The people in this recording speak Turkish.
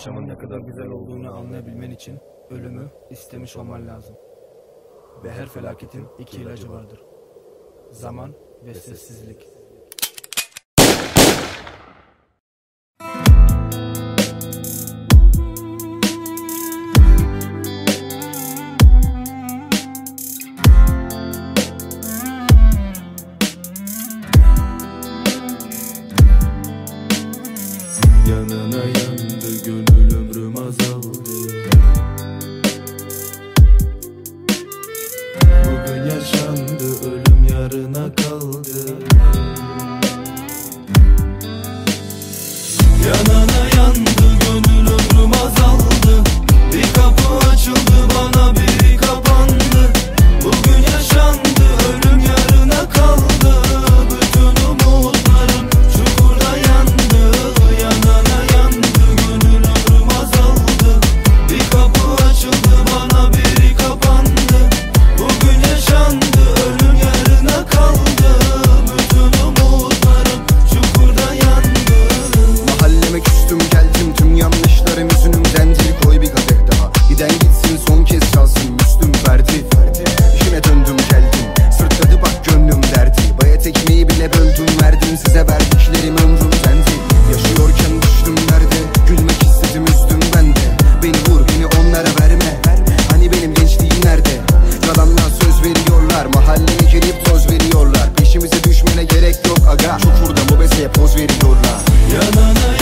Yaşamın ne kadar güzel olduğunu anlayabilmen için ölümü istemiş olman lazım. Ve her felaketin iki ilacı vardır. Zaman ve sessizlik. Yanına yandı Yanana